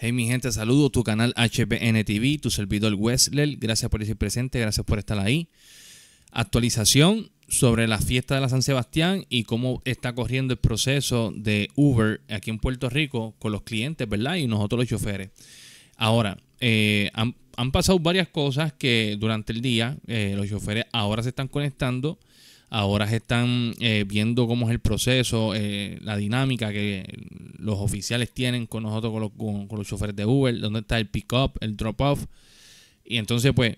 Hey mi gente, saludo tu canal HBN TV, tu servidor Wesley. Gracias por estar presente, gracias por estar ahí. Actualización sobre la fiesta de la San Sebastián y cómo está corriendo el proceso de Uber aquí en Puerto Rico con los clientes, ¿verdad? Y nosotros los choferes. Ahora, eh, han, pasado varias cosas que durante el día eh, los choferes ahora se están conectando ahora se están eh, viendo cómo es el proceso, eh, la dinámica que los oficiales tienen con nosotros, con los, con, los choferes de Uber, dónde está el pick-up, el drop-off. Y entonces, pues,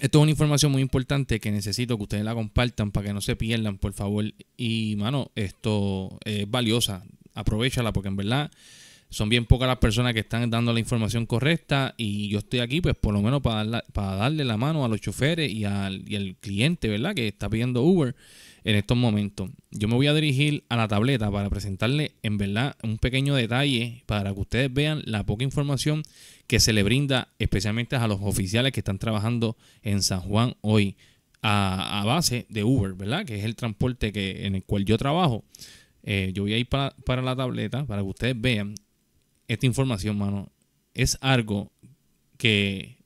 esto es una información muy importante que necesito que ustedes la compartan para que no se pierdan, por favor. Y, mano, esto es valiosa. Aprovechala porque en verdad son bien pocas las personas que están dando la información correcta y yo estoy aquí pues por lo menos para, para darle la mano a los choferes y al, cliente, ¿verdad? Que está pidiendo Uber en estos momentos. Yo me voy a dirigir a la tableta para presentarle en verdad un pequeño detalle para que ustedes vean la poca información que se le brinda especialmente a los oficiales que están trabajando en San Juan hoy a, base de Uber, ¿verdad? Que es el transporte que, en el cual yo trabajo. Eh, yo voy a ir para, para la tableta para que ustedes vean esta información, mano, es algo que,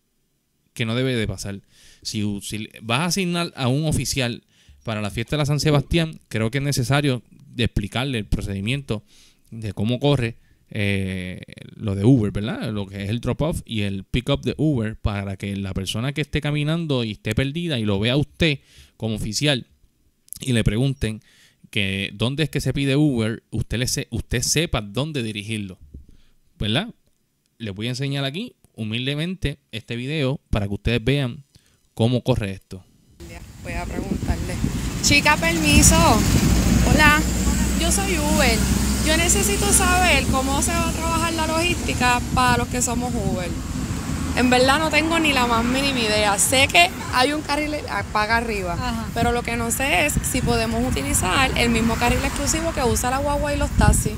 que no debe de pasar. Si, vas a asignar a un oficial para la fiesta de la San Sebastián, creo que es necesario explicarle el procedimiento de cómo corre eh, lo de Uber, ¿verdad? Lo que es el drop-off y el pick-up de Uber para que la persona que esté caminando y esté perdida y lo vea usted como oficial y le pregunten que dónde es que se pide Uber, usted, le usted sepa dónde dirigirlo. ¿Verdad? Les voy a enseñar aquí humildemente este video para que ustedes vean cómo corre esto. Voy a preguntarle. Chica, permiso. Hola, yo soy Uber. Yo necesito saber cómo se va a trabajar la logística para los que somos Uber. En verdad no tengo ni la más mínima idea. Sé que hay un carril paga arriba, pero lo que no sé es si podemos utilizar el mismo carril exclusivo que usa la guagua y los taxis.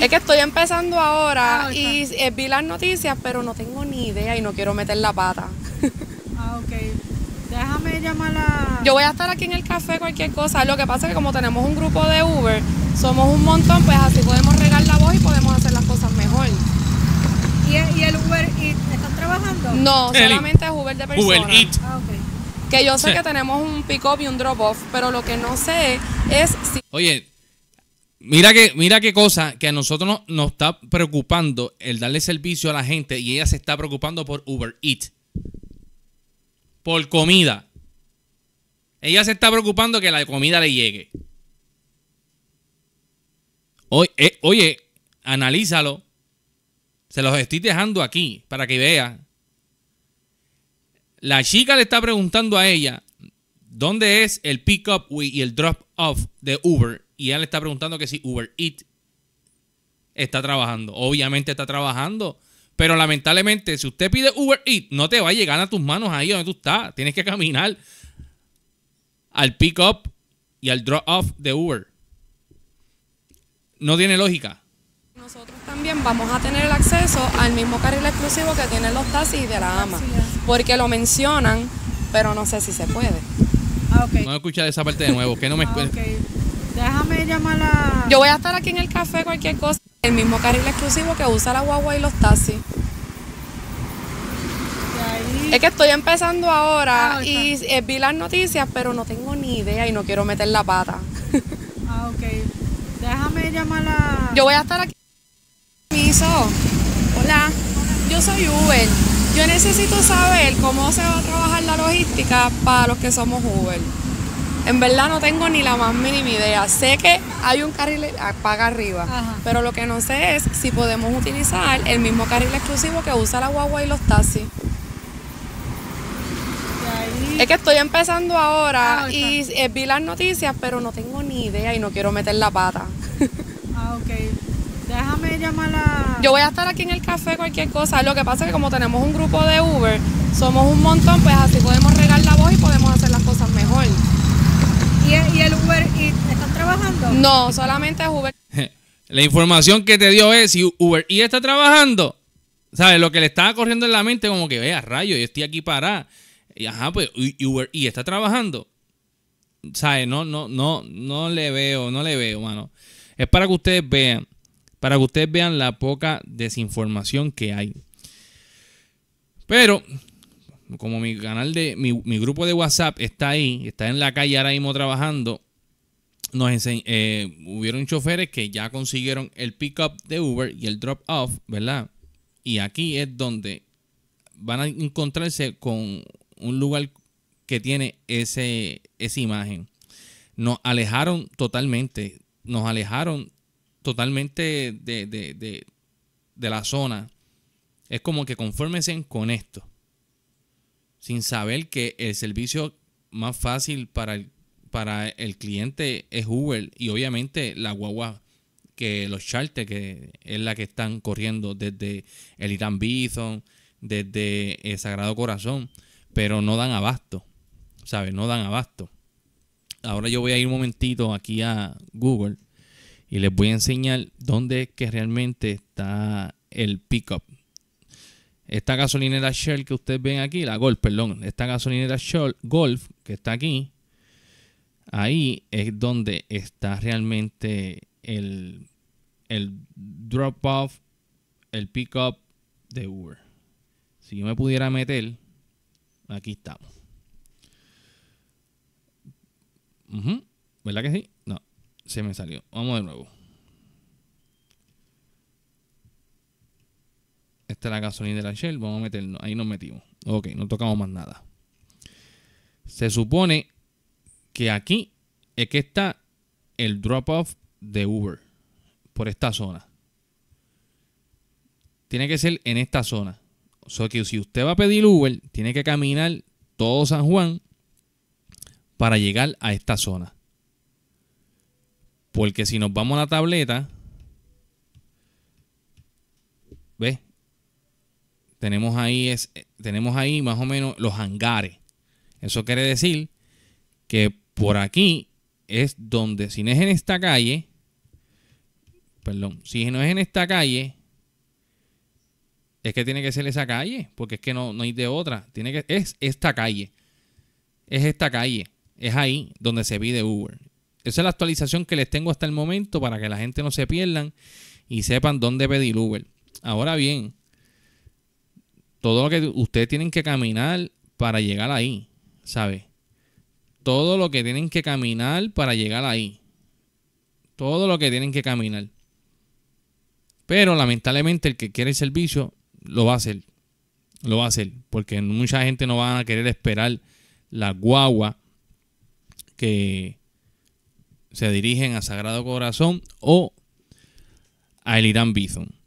Es que estoy empezando ahora ah, y eh, vi las noticias, pero no tengo ni idea y no quiero meter la pata. ah, ok. Déjame llamar a... Yo voy a estar aquí en el café, cualquier cosa. Lo que pasa es que como tenemos un grupo de Uber, somos un montón, pues así podemos regar la voz y podemos hacer las cosas mejor. ¿Y, el Uber están trabajando? No, solamente es Uber de personas. Uber Eat. Ah, Que yo sé que tenemos un pick-up y un drop-off, pero lo que no sé es si... Oye, Mira que, mira qué cosa que a nosotros nos, está preocupando el darle servicio a la gente y ella se está preocupando por Uber Eat. Por comida. Ella se está preocupando que la comida le llegue. Oye, eh, oye, analízalo. Se los estoy dejando aquí para que vea. La chica le está preguntando a ella dónde es el pick up y el drop off de Uber y él está preguntando que si Uber Eats está trabajando. Obviamente está trabajando. Pero lamentablemente, si usted pide Uber Eats, no te va a llegar a tus manos ahí donde tú estás. Tienes que caminar al pick up y al drop off de Uber. No tiene lógica. Nosotros también vamos a tener el acceso al mismo carril exclusivo que tienen los taxis de la AMA. Porque lo mencionan, pero no sé si se puede. Ah, No escucha esa parte de nuevo, que no me ah, Déjame llamar a... Yo voy a estar aquí en el café, cualquier cosa. El mismo carril exclusivo que usa la guagua y los taxis. Es que estoy empezando ahora ah, y eh, vi las noticias, pero no tengo ni idea y no quiero meter la pata. ah, ok. Déjame llamar a... Yo voy a estar aquí. Permiso. Hola, yo soy Uber. Yo necesito saber cómo se va a trabajar la logística para los que somos Uber. En verdad no tengo ni la más mínima idea. Sé que hay un carril paga arriba, pero lo que no sé es si podemos utilizar el mismo carril exclusivo que usa la guagua y los taxis. Es que estoy empezando ahora ah, y eh, vi las noticias, pero no tengo ni idea y no quiero meter la pata. ah, ok. Déjame llamar a... Yo voy a estar aquí en el café, cualquier cosa. Lo que pasa es que como tenemos un grupo de Uber, somos un montón, pues así podemos regar la voz y podemos hacer las cosas mejor. ¿Y, el Uber están trabajando? No, solamente es Uber. La información que te dio es si Uber y está trabajando. ¿Sabes? Lo que le estaba corriendo en la mente, como que vea, rayo, yo estoy aquí para. Y ajá, pues Uber y está trabajando. ¿Sabes? No, no, no, no le veo, no le veo, mano. Es para que ustedes vean. Para que ustedes vean la poca desinformación que hay. Pero, como mi canal de, mi, mi grupo de WhatsApp está ahí, está en la calle ahora mismo trabajando, nos enseñ- eh, hubieron choferes que ya consiguieron el pick-up de Uber y el drop-off, ¿verdad? Y aquí es donde van a encontrarse con un lugar que tiene ese, esa imagen. Nos alejaron totalmente, nos alejaron totalmente de, de- de- de la zona. Es como que confórmense con esto, sin saber que el servicio más fácil para el, cliente es Uber y obviamente la guagua que los charter que es la que están corriendo desde el Irán Bison, desde el Sagrado Corazón, pero no dan abasto, ¿sabes? No dan abasto. Ahora yo voy a ir un momentito aquí a Google y les voy a enseñar dónde es que realmente está el pickup. Esta gasolinera Shell que ustedes ven aquí, la Golf, perdón, esta gasolinera Shell Golf que está aquí, ahí es donde está realmente el, el drop off, el pickup de Uber. Si yo me pudiera meter, aquí estamos. ¿Verdad que sí? No, se me salió. Vamos de nuevo. Esta es la gasolina de la Shell. Vamos a meternos. Ahí nos metimos. Ok, no tocamos más nada. Se supone que aquí es que está el drop-off de Uber. Por esta zona. Tiene que ser en esta zona. O sea que si usted va a pedir Uber, tiene que caminar todo San Juan para llegar a esta zona. Porque si nos vamos a la tableta, Tenemos ahí, es, tenemos ahí más o menos los hangares. Eso quiere decir que por aquí es donde, si no es en esta calle, perdón, si no es en esta calle, es que tiene que ser esa calle, porque es que no, no hay de otra. Tiene que, es esta calle. Es esta calle. Es ahí donde se pide Uber. Esa es la actualización que les tengo hasta el momento para que la gente no se pierdan y sepan dónde pedir Uber. Ahora bien, todo lo que ustedes tienen que caminar para llegar ahí, ¿sabes? Todo lo que tienen que caminar para llegar ahí. Todo lo que tienen que caminar. Pero lamentablemente el que quiere el servicio lo va a hacer. Lo va a hacer. Porque mucha gente no va a querer esperar la guagua que se dirigen a Sagrado Corazón o a el Irán Bison.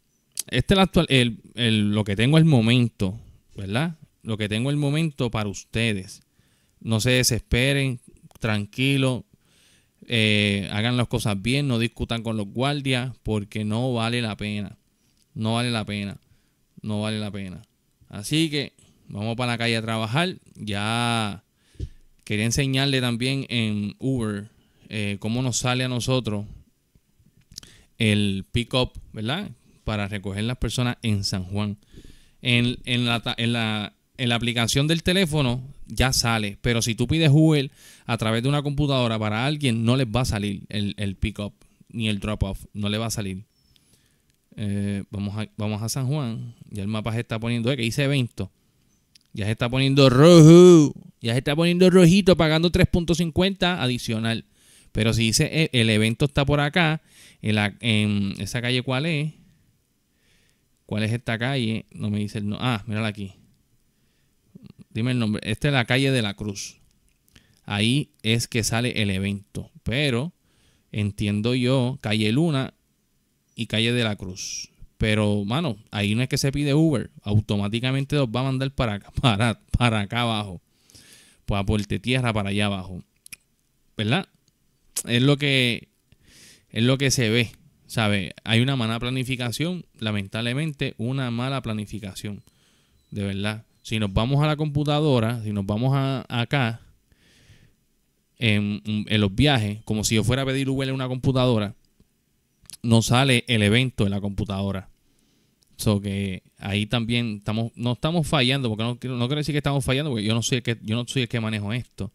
Este es el actual, el- el- lo que tengo el momento, ¿verdad? Lo que tengo el momento para ustedes. No se desesperen, tranquilo, eh, hagan las cosas bien, no discutan con los guardias, porque no vale la pena. No vale la pena. No vale la pena. Así que vamos para la calle a trabajar. Ya quería enseñarle también en Uber eh, cómo nos sale a nosotros el pick-up, ¿verdad? Para recoger las personas en San Juan. En, la, aplicación del teléfono ya sale, pero si tú pides Uber a través de una computadora para alguien, no les va a salir el, pick-up ni el drop-off, no le va a salir. Eh, vamos, a, vamos a San Juan, ya el mapa se está poniendo, eh, que dice evento, ya se está poniendo rojo, ya se está poniendo rojito pagando 3.50 adicional. Pero si dice eh, el evento está por acá, en, en esa calle, ¿cuál es? ¿Cuál es esta calle? No me dice el nombre. Ah, mírala aquí. Dime el nombre. Esta es la calle de la Cruz. Ahí es que sale el evento. Pero entiendo yo, calle Luna y calle de la Cruz. Pero, mano, ahí no es que se pide Uber. Automáticamente los va a mandar para acá, para, para acá abajo. Pues a Puerto Tierra para allá abajo. ¿Verdad? Es lo que es lo que se ve, ¿sabe? Hay una mala planificación, lamentablemente una mala planificación, de verdad. Si nos vamos a la computadora, si nos vamos a, acá, en, en los viajes, como si yo fuera a pedir Uber en una computadora, no sale el evento en la computadora. So que ahí también estamos, no estamos fallando, porque no, no quiero decir que estamos fallando, porque yo no soy el que, yo no soy el que manejo esto.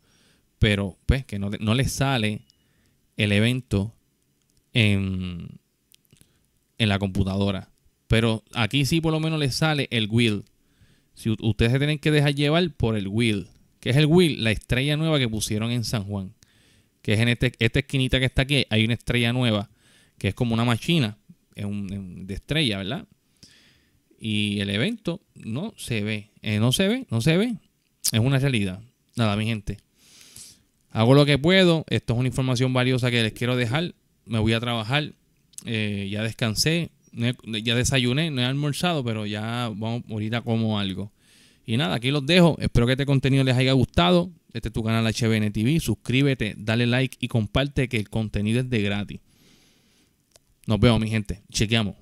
Pero pues que no, no le sale el evento en, en la computadora. Pero aquí sí por lo menos les sale el wheel. Si ustedes se tienen que dejar llevar por el wheel. que es el wheel? La estrella nueva que pusieron en San Juan. Que es en este, esta esquinita que está aquí. Hay una estrella nueva. Que es como una máquina de estrella, ¿verdad? Y el evento no se ve. Eh, no se ve, no se ve. Es una realidad. Nada, mi gente. Hago lo que puedo. Esto es una información valiosa que les quiero dejar. Me voy a trabajar. Eh, ya descansé. Ya desayuné. No he almorzado, pero ya vamos ahorita como algo. Y nada, aquí los dejo. Espero que este contenido les haya gustado. Este es tu canal HBN TV. Suscríbete, dale like y comparte que el contenido es de gratis. Nos vemos, mi gente. Chequeamos.